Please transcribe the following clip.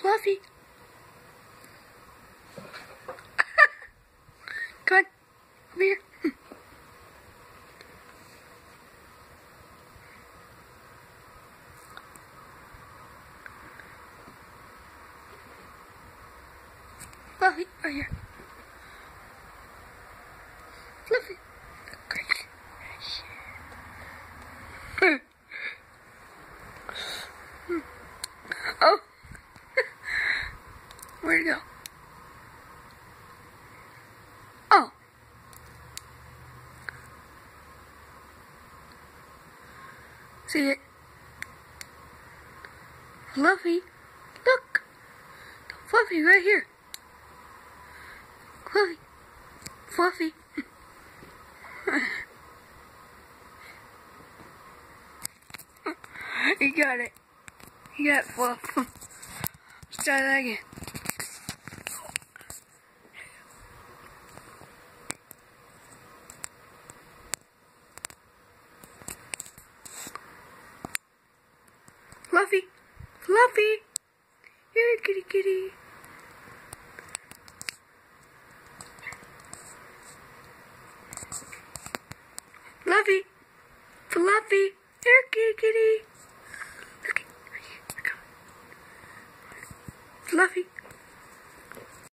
Fluffy. Come on. Come here. Fluffy, right here. Fluffy. Great. Oh. Where'd it go? Oh. See it? Fluffy. Look. Fluffy right here. Fluffy. Fluffy. you got it. You got fluff. Let's try that again. Fluffy. Fluffy. Here, kitty kitty. Fluffy. Fluffy. Here, kitty kitty. Look, here. Fluffy.